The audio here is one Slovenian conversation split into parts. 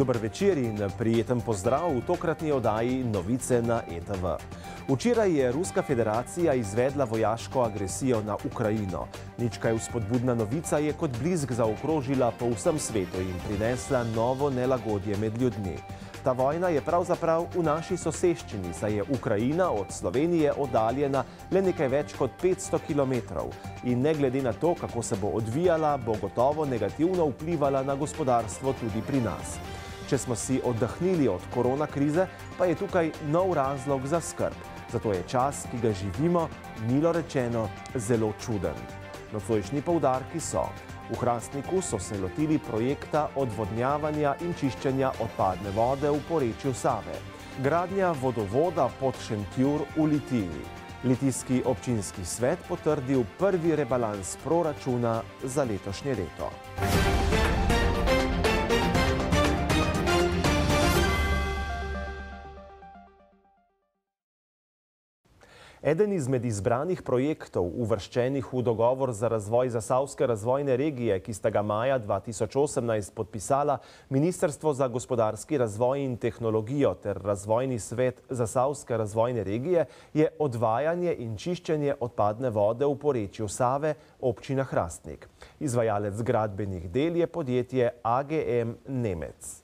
Dober večer in prijeten pozdrav v tokratni oddaji Novice na ETV. Včeraj je Ruska federacija izvedla vojaško agresijo na Ukrajino. Nič kaj vzpodbudna novica je kot blizg zaokrožila po vsem svetu in prinesla novo nelagodje med ljudmi. Ta vojna je pravzaprav v naši soseščini, saj je Ukrajina od Slovenije oddaljena le nekaj več kot 500 km. In ne glede na to, kako se bo odvijala, bo gotovo negativno vplivala na gospodarstvo tudi pri nas. Če smo si oddahnili od korona krize, pa je tukaj nov razlog za skrb. Zato je čas, ki ga živimo, milo rečeno, zelo čuden. Nocojšnji poudarki so. V Hrastniku so se lotili projekta odvodnjavanja in čiščenja odpadne vode v porečju Save. Gradnja vodovoda pod Šentjur v Litiji. Litijski občinski svet potrdil prvi rebalans proračuna za letošnje leto. Eden izmed izbranih projektov, uvrščenih v dogovor za razvoj Zasavske razvojne regije, ki sta ga maja 2018 podpisala Ministrstvo za gospodarski razvoj in tehnologijo ter Razvojni svet Zasavske razvojne regije, je odvajanje in čiščenje odpadne vode v porečju Save, občina Hrastnik. Izvajalec gradbenih del je podjetje AGM Nemec.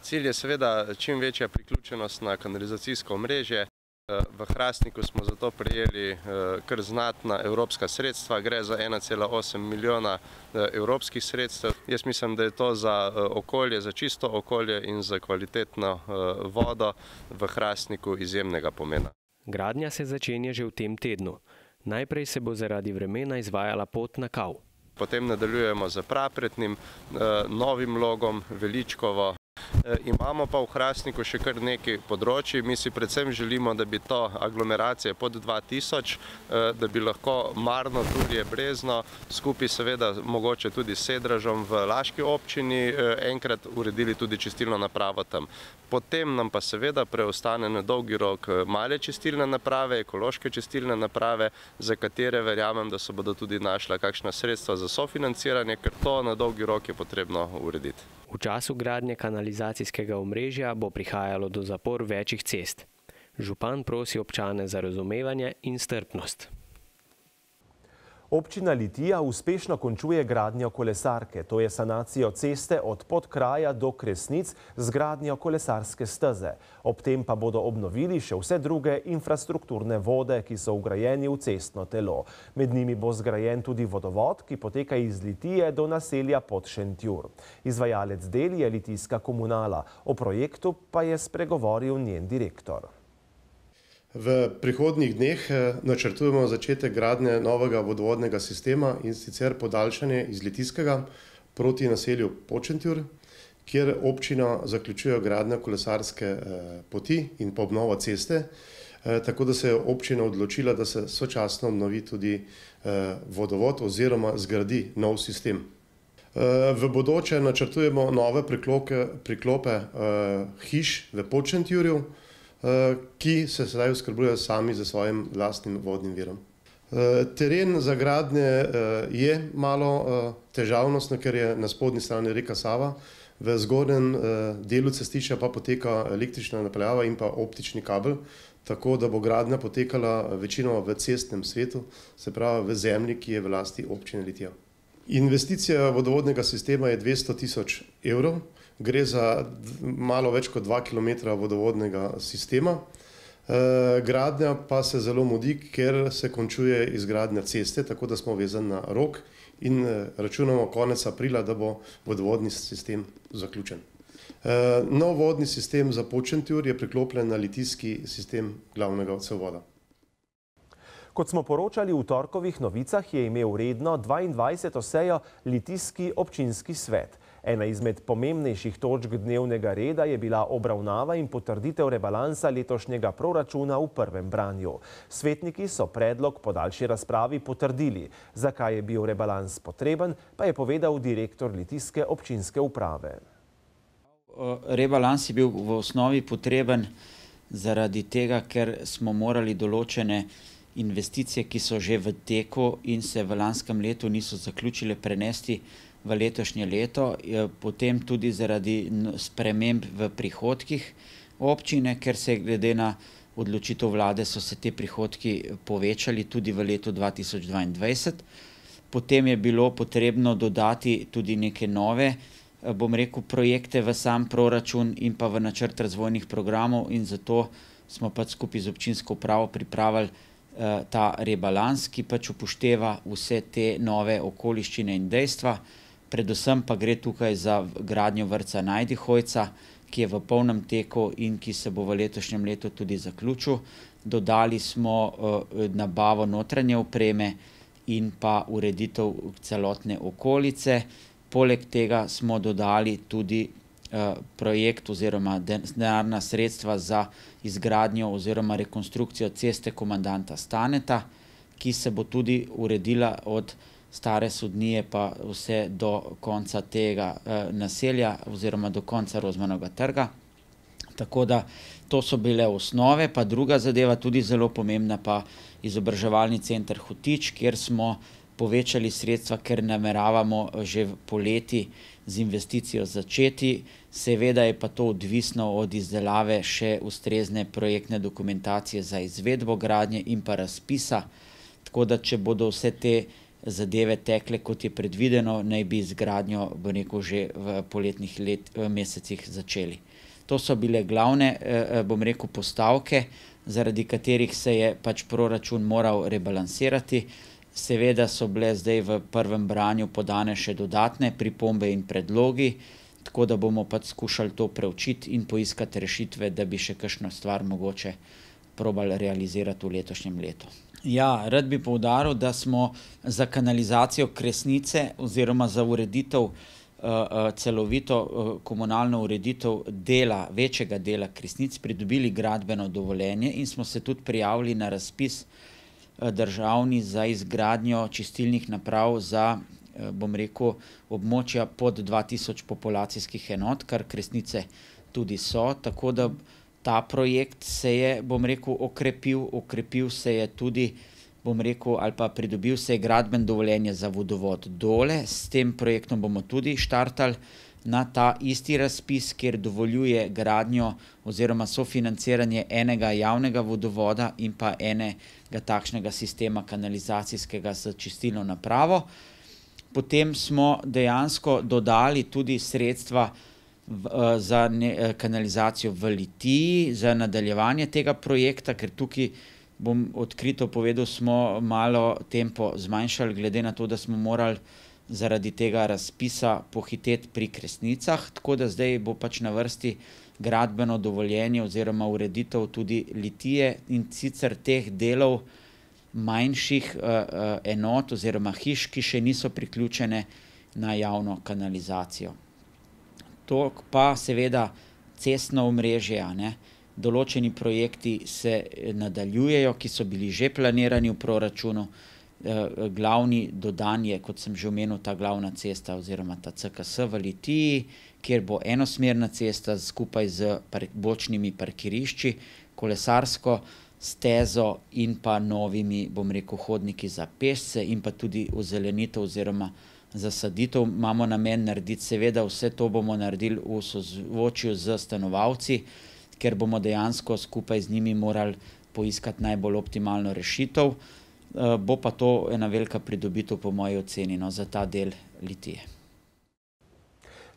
Cilj je seveda čim večja priključenost na kanalizacijsko mrežje. V Hrastniku smo zato prijeli kar znatna evropska sredstva, gre za 1,8 milijona evropskih sredstev. Jaz mislim, da je to za okolje, za čisto okolje in za kvalitetno vodo v Hrastniku izjemnega pomena. Gradnja se začenja že v tem tednu. Najprej se bo zaradi vremena izvajala pot na Kav. Potem nadaljujemo z Prapretnim, Novim Logom, Veličkovo, Imamo pa v Hrastniku še kar nekaj področji. Mi si predvsem želimo, da bi to aglomeracije pod 2000, da bi lahko Marno, Turje, Brezno, skupaj seveda mogoče tudi s Sedražom v Laški občini, enkrat uredili tudi čistilno napravo tam. Potem nam pa seveda preostane na dolgi rok male čistilne naprave, ekološke čistilne naprave, za katere verjamem, da se bodo tudi našla kakšna sredstva za sofinanciranje, ker to na dolgi rok je potrebno urediti. V času gradnje kanalizacijskega omrežja bo prihajalo do zapor večjih cest. Župan prosi občane za razumevanje in strpnost. Občina Litija uspešno končuje gradnjo kolesarke, to je sanacijo ceste od podkraja do Kresnic z gradnjo kolesarske steze. Ob tem pa bodo obnovili še vse druge infrastrukturne vode, ki so ugrajeni v cestno telo. Med njimi bo zgrajen tudi vodovod, ki poteka iz Litije do naselja pod Šentjur. Izvajalec del je Litijska komunala, o projektu pa je spregovoril njen direktor. V prihodnjih dneh načrtujemo začetek gradnje novega vodovodnega sistema in sicer podaljšanje iz Litijskega proti naselju Podšentjur, kjer občina zaključuje gradnjo kolesarske poti in pa obnovo ceste, tako da se je občina odločila, da se sočasno obnovi tudi vodovod oziroma zgradi nov sistem. V bodoče načrtujemo nove priklope hiš v Podšentjurju, ki se sedaj oskrbujejo sami s svojim lastnim vodnim virom. Teren za gradnje je malo težavnostno, ker je na spodnji strani reka Sava, v zgornjem delu cestišča pa poteka električna napeljava in pa optični kabel, tako da bo gradnja potekala večinoma v cestnem svetu, se pravi v zemlji, ki je v lasti občine Litija. Investicija vodovodnega sistema je dvesto tisoč evrov, gre za malo več kot dva kilometra vodovodnega sistema. Gradnja pa se zelo mudi, ker se končuje izgradnja ceste, tako da smo vezani na rok in računamo konec aprila, da bo vodovodni sistem zaključen. Nov vodni sistem za Podšentjur je priklopljen na litijski sistem glavnega odsevovoda. Kot smo poročali v torkovih novicah, je imel redno dvaindvajseto sejo Litijski občinski svet. Ena izmed pomembnejših točk dnevnega reda je bila obravnava in potrditev rebalansa letošnjega proračuna v prvem branju. Svetniki so predlog po daljši razpravi potrdili. Zakaj je bil rebalans potreben, pa je povedal direktor Litijske občinske uprave. Rebalans je bil v osnovi potreben zaradi tega, ker smo morali določene investicije, ki so že v teku in se v lanskem letu niso zaključile, prenesti v letošnje leto, potem tudi zaradi sprememb v prihodkih občine, ker se glede na odločitev vlade so se te prihodki povečali tudi v letu 2022. Potem je bilo potrebno dodati tudi neke nove, bom rekel, projekte v sam proračun in pa v načrt razvojnih programov in zato smo pač skupaj z občinsko upravo pripravili ta rebalans, ki pač upošteva vse te nove okoliščine in dejstva. Predvsem pa gre tukaj za gradnjo vrtca Najdi Hojca, ki je v polnem teku in ki se bo v letošnjem letu tudi zaključil. Dodali smo nabavo notranje opreme in pa ureditev celotne okolice. Poleg tega smo dodali tudi projekt oziroma denarna sredstva za izgradnjo oziroma rekonstrukcijo Ceste komandanta Staneta, ki se bo tudi uredila od Stare Sodnije pa vse do konca tega naselja oziroma do konca Rozmanovega trga. Tako da to so bile osnove, pa druga zadeva, tudi zelo pomembna, pa Izobraževalni center Hotič, kjer smo povečali sredstva, ker nameravamo že poleti z investicijo začeti. Seveda je pa to odvisno od izdelave še ustrezne projektne dokumentacije za izvedbo gradnje in pa razpisa. Tako da če bodo vse te zadeve tekle, kot je predvideno, naj bi z gradnjo, bom rekel, že v poletnih mesecih začeli. To so bile glavne, bom rekel, postavke, zaradi katerih se je pač proračun moral rebalansirati. Seveda so bile zdaj v prvem branju podane še dodatne pripombe in predlogi, tako da bomo pač skušali to preučiti in poiskati rešitve, da bi še kakšno stvar mogoče probali realizirati v letošnjem letu. Ja, rad bi poudaril, da smo za kanalizacijo Kresnice oziroma za ureditev, celovito, komunalno ureditev dela, večjega dela Kresnic pridobili gradbeno dovoljenje in smo se tudi prijavili na razpis, državni za izgradnjo čistilnih naprav za, bom rekel, območja pod dva tisoč populacijskih enot, kar Kresnice tudi so, tako da ta projekt se je, bom rekel, okrepil, okrepil se je tudi, bom rekel, ali pa pridobilo se je gradbeno dovoljenje za vodovod Dole, s tem projektom bomo tudi štartali na ta isti razpis, kjer dovoljuje gradnjo oziroma sofinanciranje enega javnega vodovoda in pa enega takšnega sistema kanalizacijskega s čistilno napravo. Potem smo dejansko dodali tudi sredstva za kanalizacijo v Litiji, za nadaljevanje tega projekta, ker tukaj, bom odkrito povedal, smo malo tempo zmanjšali, glede na to, da smo morali zaradi tega razpisa pohiteti pri Kresnicah, tako da zdaj bo pač na vrsti gradbeno dovoljenje oziroma ureditev tudi Litije, in sicer teh delov manjših, enot oziroma hiš, ki še niso priključene na javno kanalizacijo. Toliko pa seveda cestno omrežje. Določeni projekti se nadaljujejo, ki so bili že planirani v proračunu. glavni dodan je, kot sem že omenil, ta glavna cesta oziroma ta CKS v Litiji, kjer bo enosmerna cesta skupaj z bočnimi parkirišči, kolesarsko stezo in pa novimi, bom rekel, hodniki za pešce in pa tudi ozelenitev oziroma zasaditev imamo namen narediti. Seveda vse to bomo naredili v sozvočju s stanovalci, ker bomo dejansko skupaj z njimi morali poiskati najbolj optimalno rešitev. bo pa to ena velika pridobitev po moji oceni, no, za ta del Litije.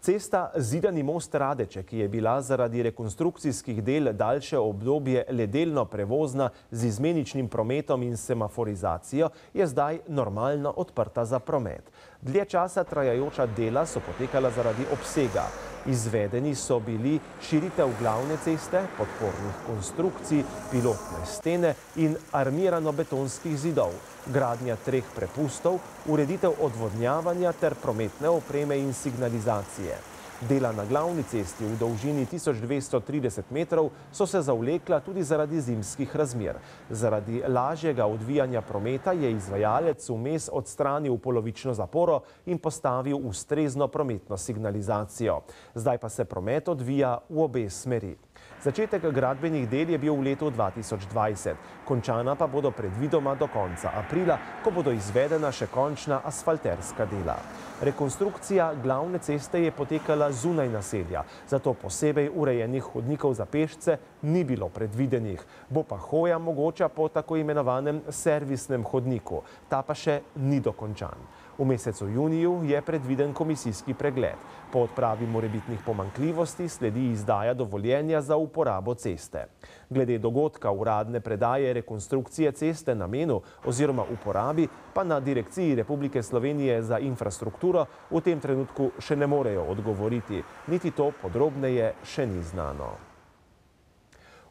Cesta Zidani Most-Radeče, ki je bila zaradi rekonstrukcijskih del daljše obdobje le delno prevozna z izmeničnim prometom in semaforizacijo, je zdaj normalno odprta za promet. Dlje časa trajajoča dela so potekala zaradi obsega. Izvedeni so bili širitev glavne ceste, podpornih konstrukcij, pilotne stene in armirano-betonskih zidov, gradnja treh prepustov, ureditev odvodnjavanja ter prometne opreme in signalizacije. Dela na glavni cesti v dolžini 1230 metrov so se zavlekla tudi zaradi zimskih razmer. Zaradi lažjega odvijanja prometa je izvajalec vmes odstranil polovično zaporo in postavil ustrezno prometno signalizacijo. Zdaj pa se promet odvija v obe smeri. Začetek gradbenih del je bil v letu 2020, končana pa bodo predvidoma do konca aprila, ko bodo izvedena še končna asfalterska dela. Rekonstrukcija glavne ceste je potekala zunaj naselja, zato posebej urejenih hodnikov za pešce ni bilo predvidenih. Bo pa hoja mogoča po tako imenovanem servisnem hodniku, ta pa še ni dokončan. V mesecu juniju je predviden komisijski pregled. Po odpravi morebitnih pomankljivosti sledi izdaja dovoljenja za uporabo ceste. Glede dogodka uradne predaje rekonstrukcije ceste namenu oziroma uporabi pa na Direkciji Republike Slovenije za infrastrukturo v tem trenutku še ne morejo odgovoriti. Niti to podrobneje še ni znano.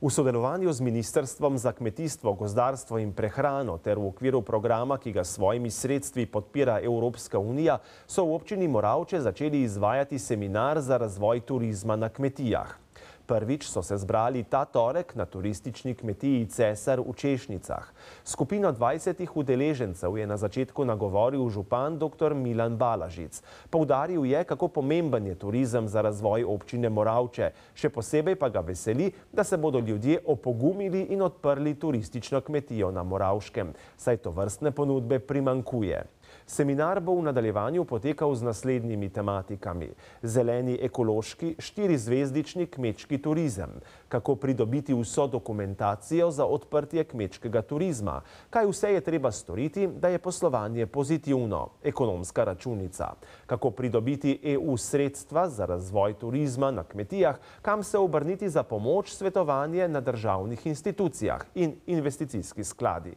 V sodelovanju z Ministrstvom za kmetijstvo, gozdarstvo in prehrano ter v okviru programa, ki ga svojimi sredstvi podpira Evropska unija, so v občini Moravče začeli izvajati seminar za razvoj turizma na kmetijah. Prvič so se zbrali ta torek na turistični kmetiji Cesar v Češnicah. Skupino 20 udeležencev je na začetku nagovoril župan dr. Milan Balažic. Poudaril je, kako pomemben je turizem za razvoj občine Moravče. Še posebej pa ga veseli, da se bodo ljudje opogumili in odprli turistično kmetijo na Moravškem, saj to vrstne ponudbe primankuje. Seminar bo v nadaljevanju potekal z naslednjimi tematikami. Zeleni ekološki, štirizvezdični kmečki turizem. Kako pridobiti vso dokumentacijo za odprtje kmečkega turizma. Kaj vse je treba storiti, da je poslovanje pozitivno. Ekonomska računica. Kako pridobiti EU sredstva za razvoj turizma na kmetijah, kam se obrniti za pomoč svetovanje na državnih institucijah in investicijski skladi.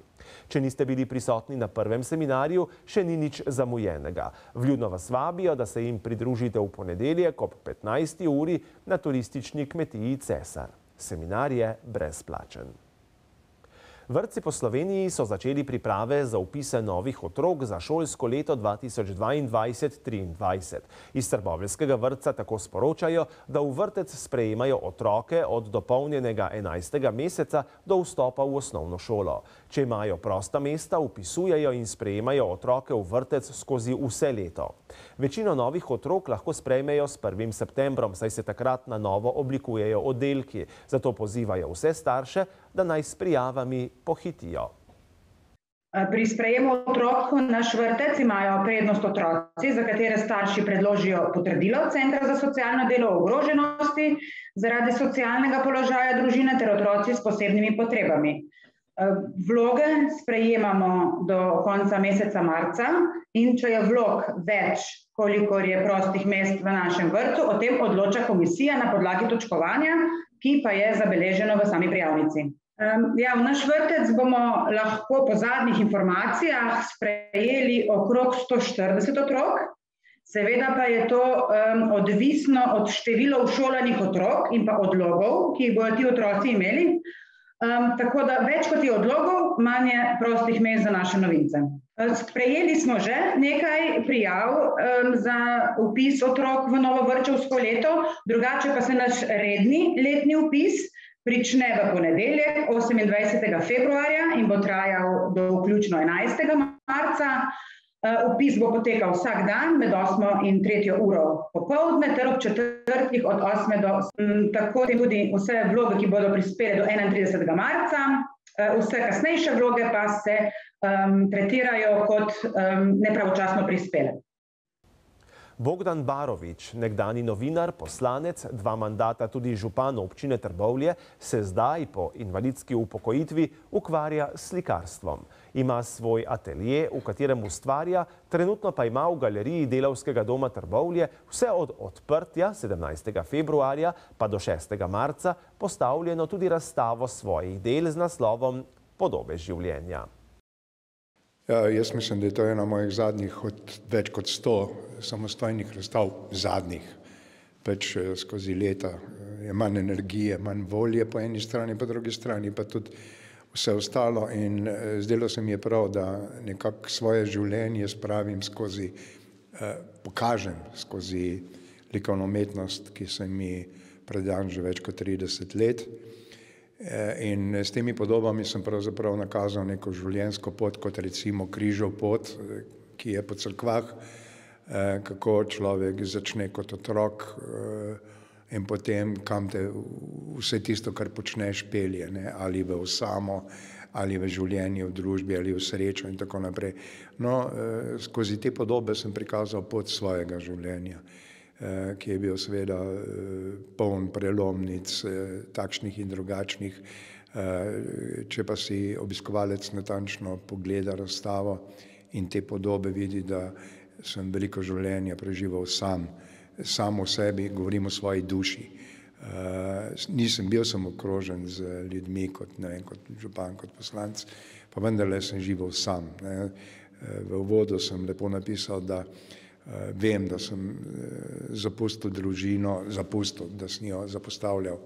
Če niste bili prisotni na prvem seminarju, še ni nič zamujenega. Vljudno vas vabijo, da se jim pridružite v ponedeljek ob 15. uri na turistični kmetiji Cesar. Seminar je brezplačen. Vrtci po Sloveniji so začeli priprave za upise novih otrok za šolsko leto 2022-2023. Iz Trboveljskega vrtca tako sporočajo, da v vrtec sprejemajo otroke od dopolnjenega 11. meseca do vstopa v osnovno šolo. Če imajo prosta mesta, upisujejo in sprejemajo otroke v vrtec skozi vse leto. Večino novih otrok lahko sprejmejo s 1. septembrom, saj se takrat na novo oblikujejo oddelki. Zato pozivajo vse starše, da naj s prijavami pohitijo. Pri sprejemu otrok v naš vrtec imajo prednost otroci, za katere starši predložijo potrdilo Centra za socialno delo o ogroženosti zaradi socialnega položaja družine ter otroci s posebnimi potrebami. Vloge sprejemamo do konca meseca marca in če je vlog več, kolikor je prostih mest v našem vrtu, o tem odloča komisija na podlagi točkovanja, ki pa je zabeleženo v sami prijavnici. Ja, v naš vrtec bomo lahko po zadnjih informacijah sprejeli okrog 140 otrok, seveda pa je to odvisno od števila všolanih otrok in pa odlogov, ki jih bodo ti otroci imeli. Tako da več kot je odlogov, manj je prostih mest za naše novince. Sprejeli smo že nekaj prijav za vpis otrok v novo vrtčevsko leto, drugače pa se naš redni letni vpis prične v ponedeljek, osemindvajsetega februarja in bo trajal do vključno enajstega marca. Vpis bo potekal vsak dan med osmo in tretjo uro popoldne ter ob četrtkih od osme do tako tudi vse vloge, ki bodo prispele do enaintridesetega marca, vse kasnejše vloge pa se tretirajo kot nepravočasno prispele. Bogdan Barovič, nekdani novinar, poslanec, dva mandata tudi župan občine Trbovlje, se zdaj po invalidski upokojitvi ukvarja s slikarstvom. Ima svoj atelje, v katerem ustvarja, trenutno pa ima v galeriji Delavskega doma Trbovlje vse od odprtja sedemnajstega februarja pa do šestega marca postavljeno tudi razstavo svojih del z naslovom Podobe življenja. Ja, jaz mislim, da je to ena mojih zadnjih od več kot sto samostojnih razstav, zadnjih, pač skozi leta je manj energije, manj volje po eni strani, po drugi strani pa tudi vse ostalo in zdelo se mi je prav, da nekako svoje življenje spravim skozi, pokažem skozi likovno umetnost, ki se mi predam že več kot 30 let. In s temi podobami sem pravzaprav nakazal neko življenjsko pot, kot recimo križov pot, ki je po crkvah, kako človek začne kot otrok in potem kam te vse tisto, kar počneš, pelje, ne? ali v osamo, ali v življenju, v družbi, ali v srečo in tako naprej. No, skozi te podobe sem prikazal pot svojega življenja. Eh, ki je bil seveda eh, poln prelomnic, eh, takšnih in drugačnih. Če pa si obiskovalec natančno pogleda razstavo in te podobe vidi, da sem veliko življenja preživel sam, sam v sebi, govorim o svoji duši. Nisem bil sem okrožen z ljudmi kot, ne kot župan, kot poslanc, pa vendarle sem živel sam. Ne. V uvodu sem lepo napisal, da Eh, vem, da sem eh, zapustil družino, zapustil, da sem jo zapostavljal,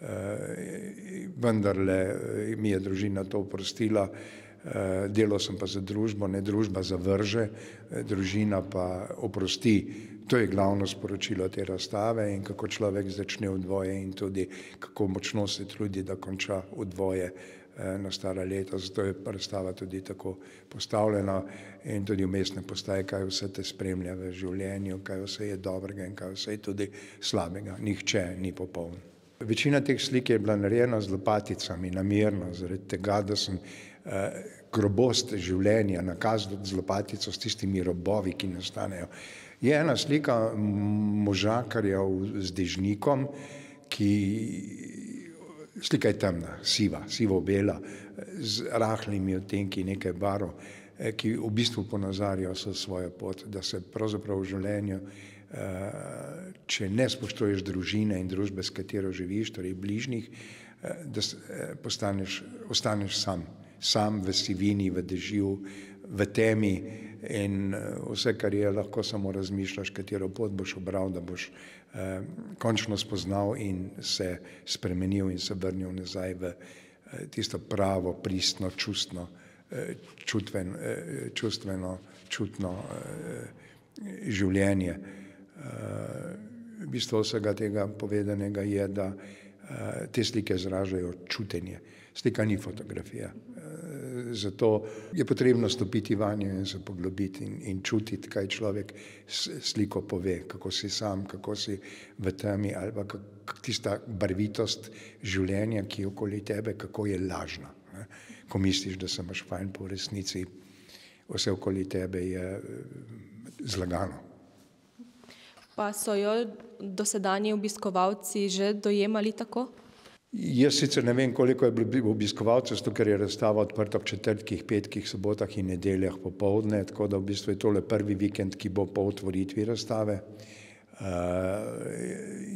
eh, vendarle mi je družina to oprostila, delo sem pa za družbo, ne družba zavrže, družina pa oprosti. To je glavno sporočilo te razstave in kako človek začne v dvoje in tudi kako močno se trudi, da konča v dvoje na stara leta, zato je predstava tudi tako postavljena in tudi umestne postaje, kaj vse te spremlja v življenju, kaj vse je dobrega in kaj vse je tudi slabega. Nihče ni popoln. Večina teh slik je bila narejena z lopaticami, namerno, zaradi tega, da sem eh, grobost življenja nakazal z lopatico, s tistimi robovi, ki nastanejo. Je ena slika možakarja z dežnikom, ki Slika je temna, siva, sivo-bela, z rahlimi odtenki nekaj barov, eh, ki v bistvu ponazarijo so svojo pot, da se pravzaprav v življenju, eh, če ne spoštuješ družine in družbe, s katero živiš, torej bližnjih, eh, da postaneš, ostaneš sam, sam v sivini, v dežju, v temi in vse, kar je, lahko samo razmišljaš, katero pot boš obral, da boš eh, končno spoznal in se spremenil in se vrnil nazaj v eh, tisto pravo, pristno, čustno, eh, čutven, eh, čustveno, čutno eh, življenje. Eh, bistvo vsega tega povedanega je, da eh, te slike izražajo čutenje. Slika ni fotografija. Zato je potrebno stopiti vanjo in se poglobiti in, in čutiti, kaj človek sliko pove, kako si sam, kako si v temi ali pa tista barvitost življenja, ki je okoli tebe, kako je lažna. Ne? Ko misliš, da se imaš fajn, po resnici vse okoli tebe je zlagano. Pa so jo dosedanji obiskovalci že dojemali tako? Jaz sicer ne vem, koliko je bilo obiskovalcev, zato ker je razstava odprta ob četrtkih, petkih, sobotah in nedeljah popovdne, tako da v bistvu je tole prvi vikend, ki bo po otvoritvi razstave. Uh,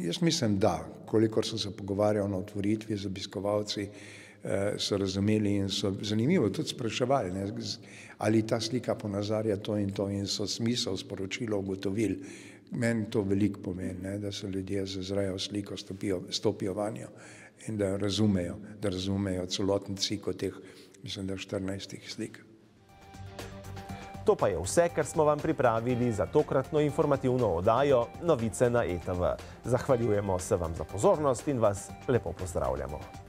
jaz mislim, da, kolikor sem se pogovarjal na otvoritvi z obiskovalci, uh, so razumeli in so zanimivo tudi spraševali, ne, ali ta slika ponazarja to in to in so smisel sporočilo ugotovili. Meni to veliko pomeni, ne, da se ljudje zazrajo sliko, stopijo, stopijo vanjo in da razumejo, da razumejo celoten cikl teh, mislim, da 14 slik. To pa je vse, kar smo vam pripravili za tokratno informativno oddajo Novice na ETV. Zahvaljujemo se vam za pozornost in vas lepo pozdravljamo.